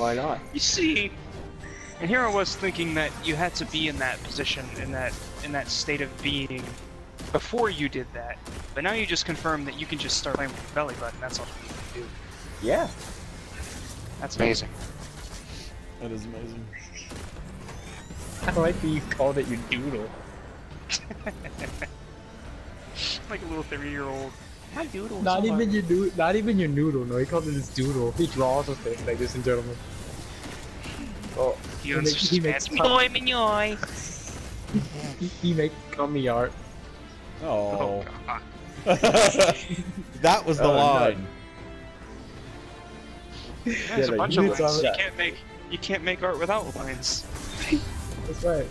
Why not? You see, and here I was thinking that you had to be in that position, in that in that state of being, before you did that. But now you just confirmed that you can just start playing with your belly button. That's all you need to do. Yeah. That's amazing. That is amazing. I like that you called it your doodle. like a little three-year-old. My doodle. Not even your noodle. Not even your noodle. No, he calls it his doodle. He draws with it, ladies and gentlemen. Oh, He He makes- owns he makes fancy boy mignoy. He, he make gummy art. Oh. Oh god. that was the Oh, no. line. There's a bunch of lines. You that. can't make you can't make art without lines. That's right.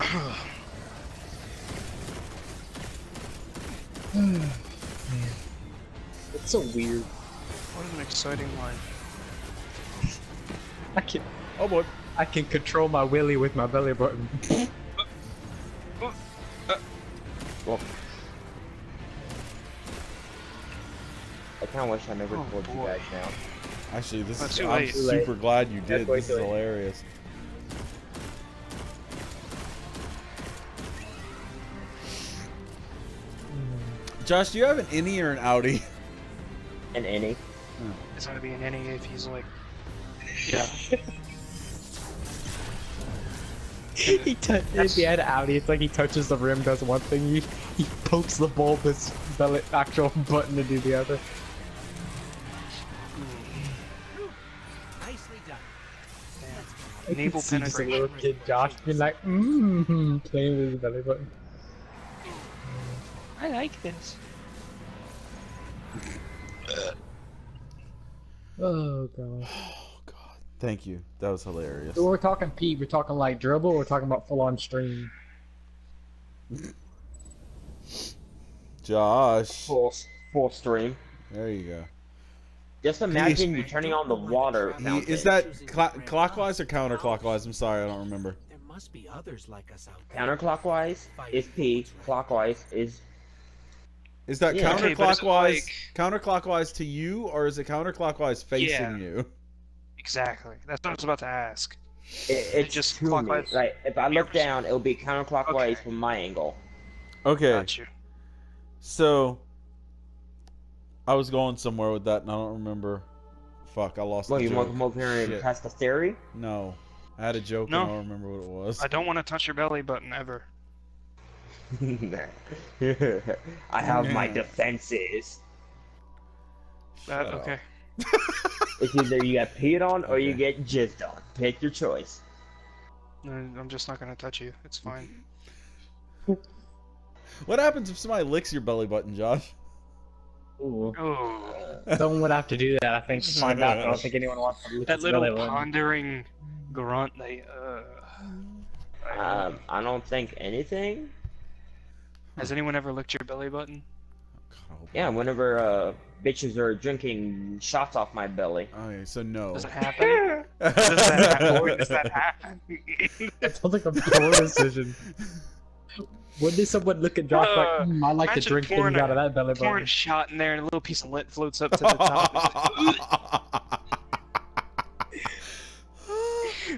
It's so weird. What an exciting line. I can Oh boy. I can control my willy with my belly button. well. I kind of wish I never Oh, told you boy. guys now. Actually, this That's is. I'm late. Super glad you did. This too is late. hilarious. Josh, do you have an innie or an outie? And any. Oh. It's gonna be an any if he's like. Yeah. he t- if he had an Audi, it's like he touches the rim, does one thing, he, he pokes the ball with his belly, actual button to do the other. Hmm. Nicely done. I can Navel see just a penetration. little kid Josh being like, mmm, playing with his belly button. I like this. Oh god. Oh God. Thank you. That was hilarious. So we're talking Pete, we're talking like dribble, or we're talking about full on stream. Josh. Full, full stream. There you go. Just imagine you turning on the water. He, fountain. is that cl- clockwise or counterclockwise? I'm sorry, I don't remember. There must be others like us out there. counterclockwise is P, clockwise is Is that Yeah. Okay, but is it counterclockwise? like- Counterclockwise to you, or is it counterclockwise facing Yeah. you? Exactly. That's what I was about to ask. it, it's just just to me. Like if I look down, it'll be counterclockwise Okay. from my angle. Okay, Got you. so I was going somewhere with that, and I don't remember. Fuck, I lost Well, the you joke. want to come over here and Shit. test the theory? No, I had a joke, No. and I don't remember what it was. I don't want to touch your belly button ever. I have my defenses. That Shut okay. It's either you get peed on or you get jizzed on. Pick your choice. I'm just not gonna touch you. It's fine. What happens if somebody licks your belly button, Josh? Ooh. Oh, Someone would have to do that, I think, to find out. I don't think anyone wants to look that at little belly button. pondering grunt. They. Uh, Um, I don't think anything. Has anyone ever licked your belly button? God. Yeah, whenever uh bitches are drinking shots off my belly. Okay, so no. Does it happen? Does that happen? Does that happen? That sounds like a poor decision. When did someone look at Josh like, Uh, mm, I like to drink pouring things a- out of that belly Pouring button? a shot in there, and a little piece of lint floats up to the top.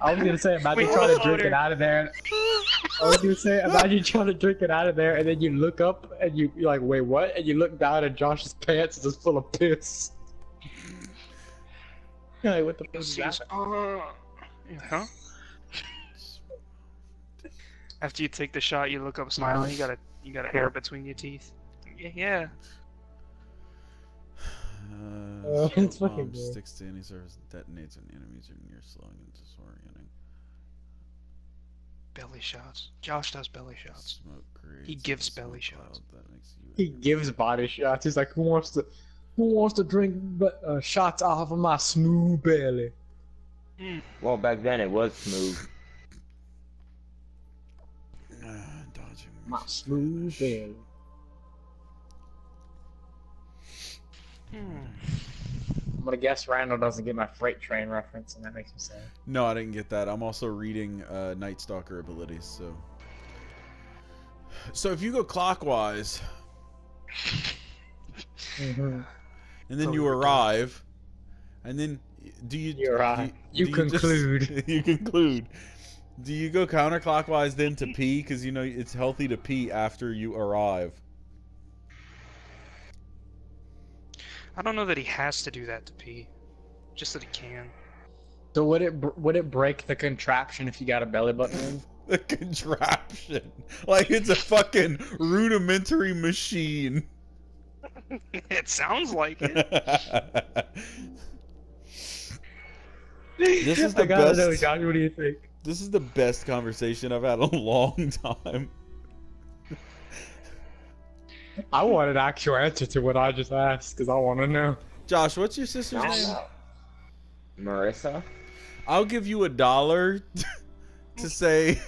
I was gonna say, imagine Wait, trying to drink it out of there. I was gonna say, imagine trying to drink it out of there, and then you look up and you, you're like, wait, what? And you look down and Josh's pants is just full of piss. You're like, what the fuck is that? Uh, huh? After you take the shot, you look up smiling. You got a you got a hair between your teeth. Yeah, yeah. Uh, smoke it's fucking bomb good. sticks to any surface, detonates when enemies are near, slowing and disorienting. Belly shots. Josh does belly shots. Smoke creates He gives belly shots. That makes you He gives body shots. He's like, who wants to, who wants to drink be- uh, shots off of my smooth belly? Well, back then it was smooth. Ah, dodging. My smooth belly. I'm gonna guess Randall doesn't get my freight train reference, and that makes me sad. No, I didn't get that. I'm also reading uh, Night Stalker abilities, so. So if you go clockwise, Mm-hmm. and then Oh, you you're arrive, And then do you You're right. do You do just- conclude. you conclude. Do you go counterclockwise then to pee because you know it's healthy to pee after you arrive? I don't know that he has to do that to pee. Just that he can. So would it would it break the contraption if you got a belly button in? The contraption, like it's a fucking rudimentary machine. it sounds like it. this is I the gotta best. know, Josh. What do you think? This is the best conversation I've had in a long time. I want an actual answer to what I just asked because I want to know. Josh, what's your sister's I name? Marissa. I'll give you a dollar to say.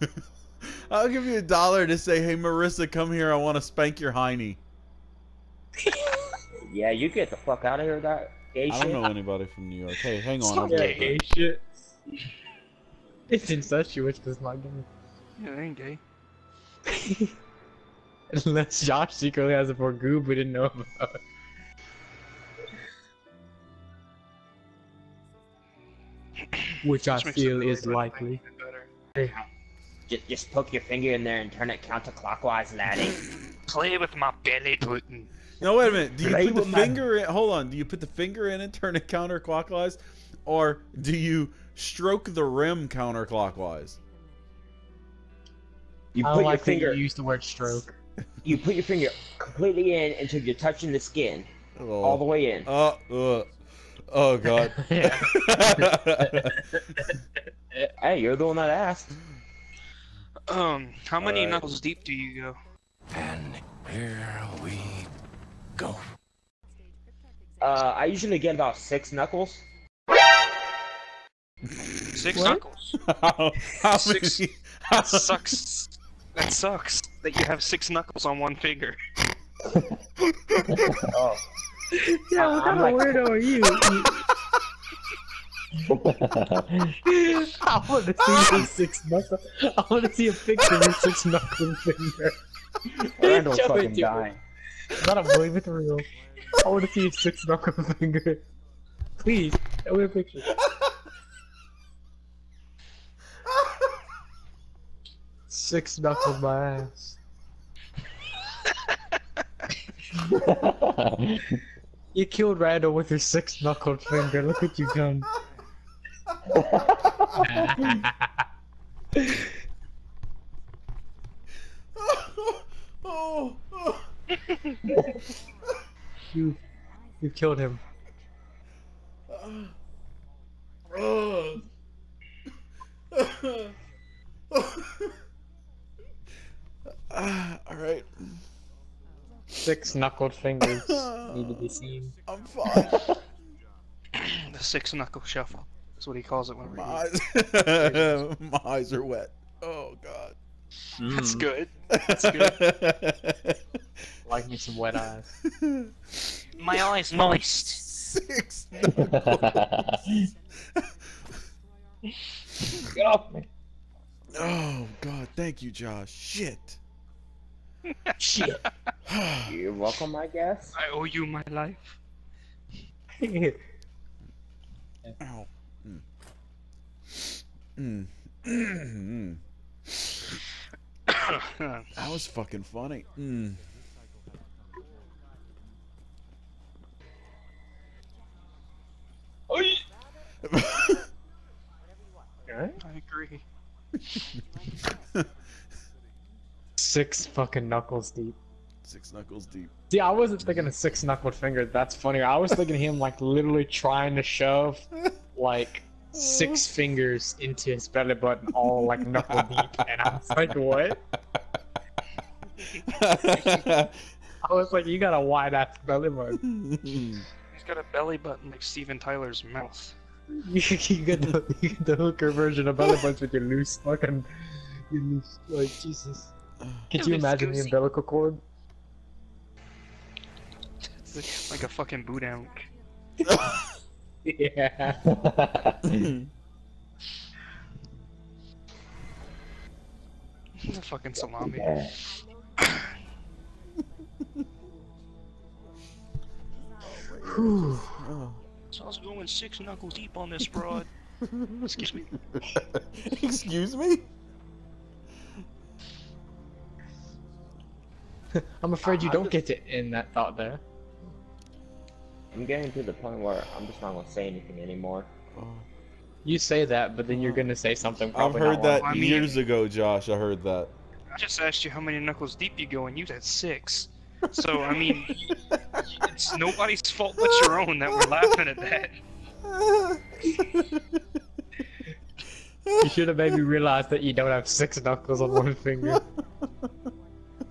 I'll give you a dollar to say, "Hey, Marissa, come here. I want to spank your hiney." Yeah, you get the fuck out of here with that gay I shit. don't know anybody from New York. Hey, hang on. Stop I'll be Yeah, right gay back. shit. It's incestuous, but it's not gay. Yeah, it ain't gay. Unless Josh secretly has a for Goob we didn't know about. Which I Which makes it feel is better. likely. Better. Just, just poke your finger in there and turn it counterclockwise, laddie. Play with my belly button. No, wait a minute. Do you Play put the with my- finger in? Hold on. Do you put the finger in and turn it counterclockwise, or do you stroke the rim counterclockwise? You I put don't your like that finger. you use the word stroke. You put your finger completely in until you're touching the skin, Oh. all the way in. Uh, uh, oh God. Hey, you're the one that asked. Um, how many Alright. knuckles deep do you go? And here we go. Uh, I usually get about six knuckles. Six What? knuckles. how, how Six- many? That sucks. That sucks. That you have six knuckles on one finger. Oh. Yeah, what kind I'm of weirdo are you? I want to see ah! your six knuckle. I want to see a picture of your six knuckle finger. Randall's Show it fucking to me. dying. I don't believe it's real. I want to see your six knuckle finger. Please, show me a picture. Six knuckles my ass. You killed Randall with your six knuckled finger. Look what you've done. oh, oh. You, you killed him. Oh. Ah, all right. Six knuckled fingers need to be seen. I'm fine. The six knuckle shuffle. That's what he calls it whenever My eyes, my eyes are wet. Oh God. That's good. That's good. Like me some wet eyes. My eyes moist. Six. knuckles. Get off me. Oh God, thank you, Josh. Shit. Shit. You're welcome, I guess. I owe you my life. Ow. Mm. Mm. Mm. That was fucking funny. Mm. I agree. Six fucking knuckles deep. Six knuckles deep. See, I wasn't thinking of six knuckled fingers. That's funny. I was thinking him like literally trying to shove like six fingers into his belly button, all like knuckle deep, and I was like, "What?" I was like, "You got a wide ass belly button. He's got a belly button like Steven Tyler's mouth. You, you get the you get the hooker version of belly buttons with your loose fucking, your loose like Jesus." Could you Loose imagine the umbilical cord? It's like a fucking boudin. Yeah. It's a fucking salami. Yeah. Whew. Oh. So I was going six knuckles deep on this broad. Excuse me. Excuse me? I'm afraid you I'm don't just- get to end that thought there. I'm getting to the point where I'm just not gonna say anything anymore. Oh. You say that, but then you're gonna say something I've probably heard not that I mean- years ago, Josh. I heard that. I just asked you how many knuckles deep you go, and you said six. So I mean, y- y- it's nobody's fault but your own that we're laughing at that. You should have made me realize that you don't have six knuckles on one finger.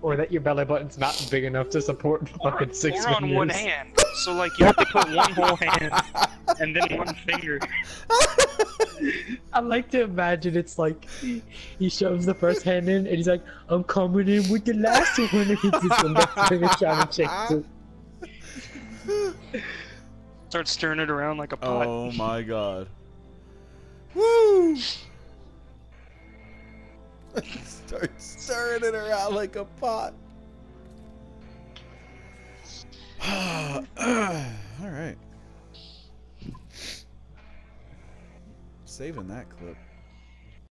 Or that your belly button's not big enough to support fucking six or on fingers. one hand. So like you have to put one whole hand and then one finger. I like to imagine it's like he shoves the first hand in and he's like, I'm coming in with the last one and he just the next finger trying to check it. Start stirring it around like a pot. Oh my god. Woo! Start stirring it around like a pot. Alright. Saving that clip.